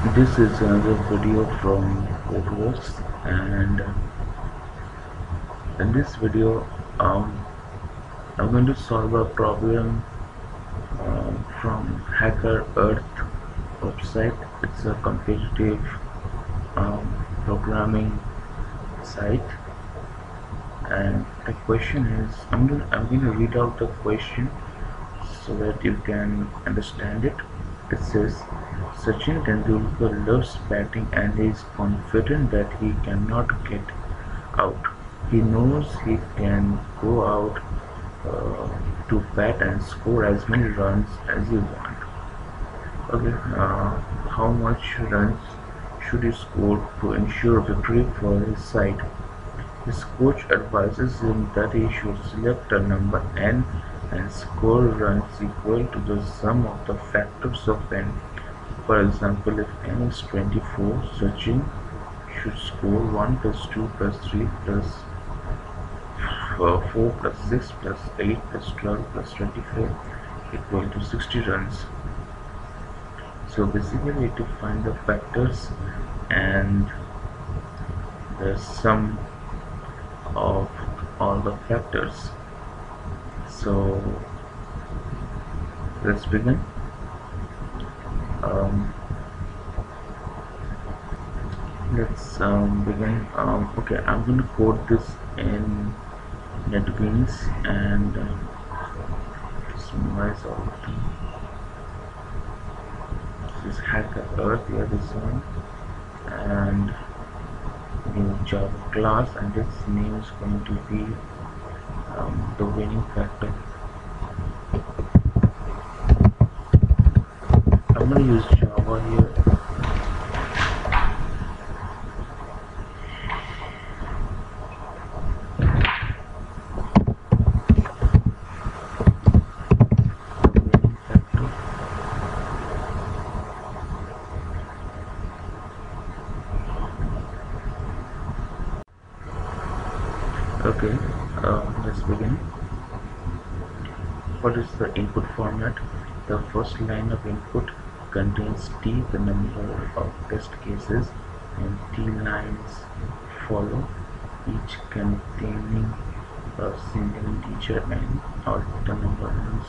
this is another video from CodeWorks and in this video um, I'm going to solve a problem um, from Hacker Earth website. It's a competitive um, programming site. And the question is I'm going, I'm going to read out the question so that you can understand it. It says Sachin Tendulkar loves batting and is confident that he cannot get out. He knows he can go out uh, to bat and score as many runs as he wants. Okay, uh, how much runs should he score to ensure victory for his side? His coach advises him that he should select a number n and score runs equal to the sum of the factors of n for example, if n is 24, Sachin should score 1 plus 2 plus 3 uh, 4 plus 6 plus 8 plus 12 plus 24 equal to 60 runs. So basically we have to find the factors and the sum of all the factors. So let's begin um, let's um, begin. Um, okay I'm going to code this in NetBeans and summarize all of them. This is hacker earth yeah this one. And new java class and its name is going to be um, the winning factor I'm gonna use Java here. Okay, uh, let's begin. What is the input format? The first line of input contains t the number of test cases and t lines follow each containing a single integer n or the number runs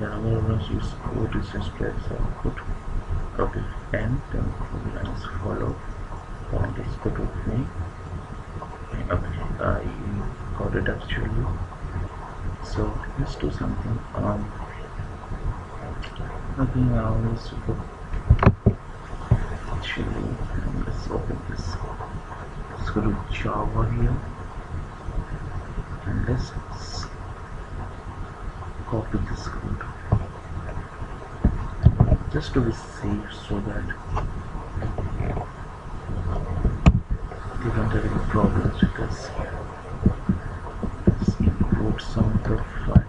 the number of runs you score is displayed output okay and the lines follow point is good with me okay I got it actually so let's do something on um nothing else actually let's open this let's go to java here. And let's copy this code. Just to be safe so that we don't have any problems with this let's import some of the files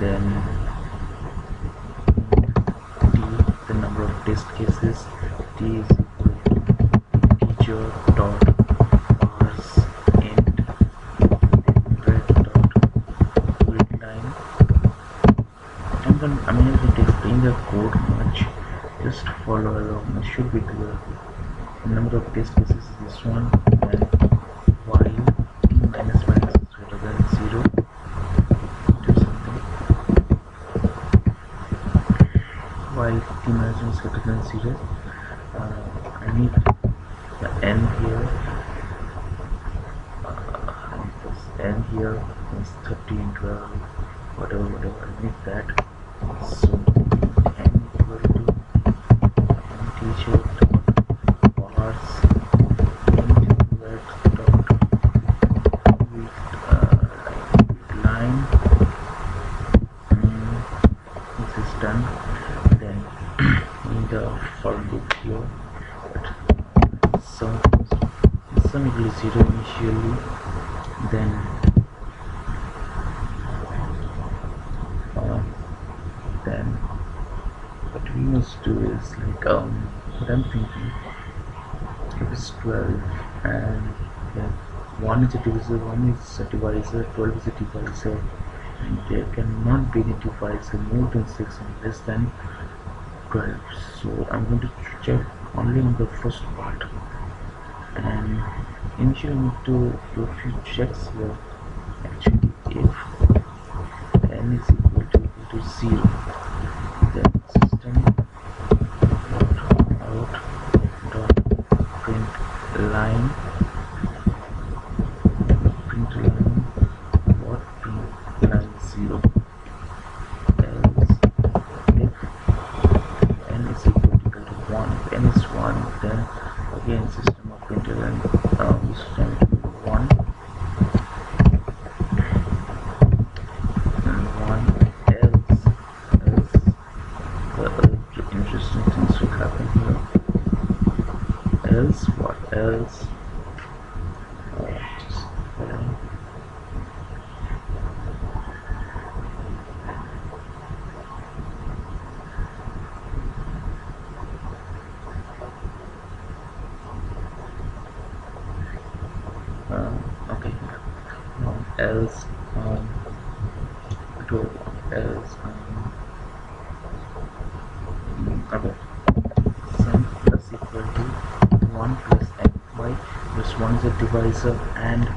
then t the number of test cases t is equal to integer dot parse int then red dot grid line I'm gonna I'm not going to explain the code much just follow along it should be clear. The number of test cases is this one and while t minus minus is greater than zero. While t minus minus is greater than 0 uh, I need the n here. Uh, this n here is 13 12 whatever whatever. I need that. So n equal to integer dot parse int that dot with uh, line mm, this is done then in the for loop here sum sum equals 0 initially then uh, then what we must do is like um what I'm thinking if it's 12 and 1 is a divisor 1 is a divisor 12 is a divisor and there cannot be any divisor more than 6 and less than 12 so I'm going to check only on the first part. And initially I need to do a few checks here actually if n is equal to equal to 0 then system dot out dot print line print line what print line 0 else if n is equal to, equal to 1 if n is 1 then again system of println um, system to 1 and 1 else else the other interesting things will happen here. Else what else uh, just, uh, uh, okay um, else um, to else um, okay. Sum plus equal to 1 plus n why because 1 is a divisor and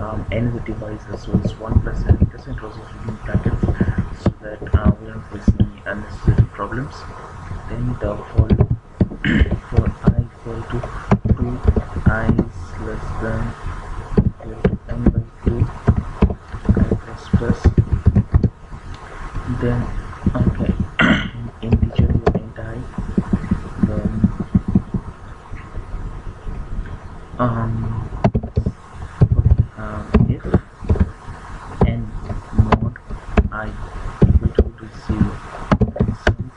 um, n is a divisor. So it's 1 plus n plus n also in brackets so that uh, we don't face any unnecessary problems. Then the for for i equal to 2 i is less than equal to n by 2 i plus then okay integer int i then um um if n mod i equal to, to 0 then sum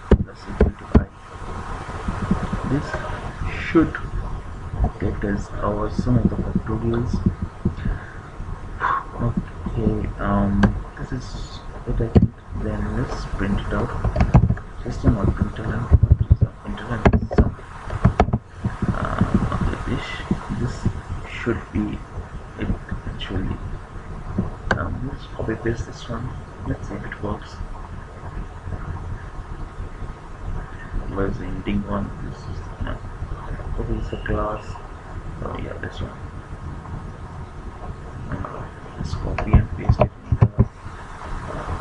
i this should get us our sum of the factorials okay um this is what I think then let's print it out system of println what is a println sum um, okay this this should be it actually. Um, let's copy paste this one. Let's see if it works. Where's the ending one? This is no. Okay it's a class? Oh yeah this one. Uh, let's copy and paste it in the uh,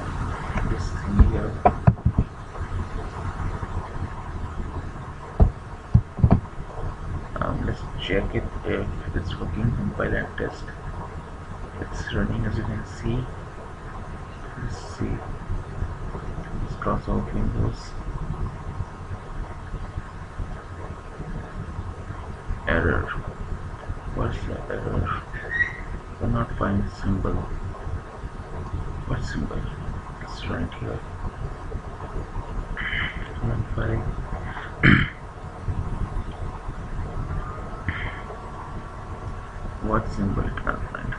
this thing here check it uh, if it's working compile and test. It's running as you can see. Let's see. Let's cross out windows. Error. What's the error? Cannot find symbol. What symbol? It's right here. One five what symbol it cannot find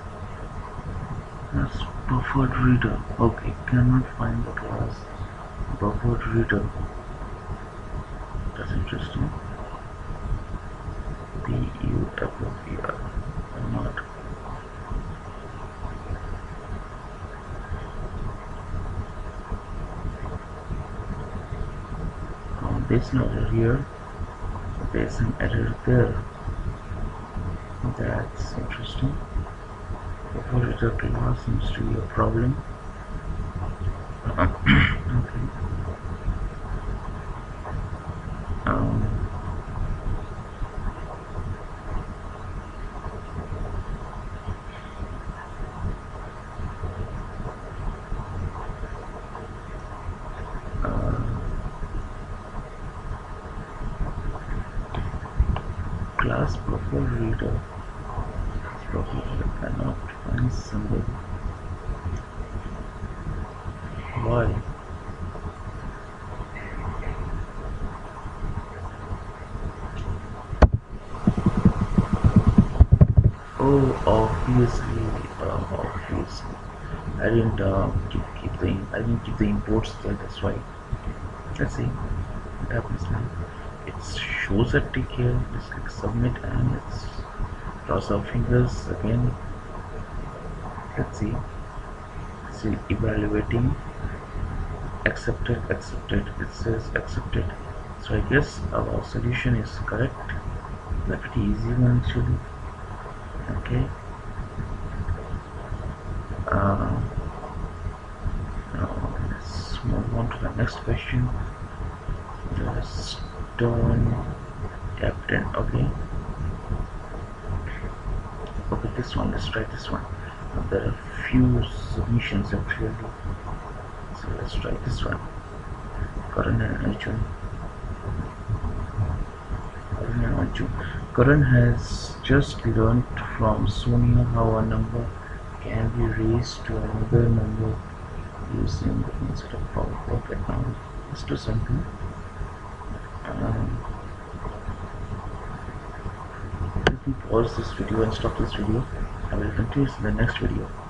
that's buffered reader. Okay cannot find the class. Buffered reader. That's interesting. B U F E R. Not. Um, there's no error here. There's an error there that's interesting. Oppositor to mass seems to be a problem uh-huh. okay. Um, class buffer reader. Somebody. Why? Oh, obviously, uh, obviously. I didn't uh, keep, keep the I didn't keep the imports there. That's why. Let's see what happens now. It shows a tick here. Just click submit and let's cross our fingers again. Let's see. See evaluating. Accepted, accepted. It says accepted. So I guess our solution is correct. That's pretty easy one actually okay uh, now let's move on to the next question the stone captain okay okay this one let's try this one there are a few submissions actually so let's try this one Karan and Arjun Karan and Arjun Karan has just learned from Sonia how a number can be raised to another number using the concept of power technology. Let's do something. Um, let me pause this video and stop this video. I will continue in the next video.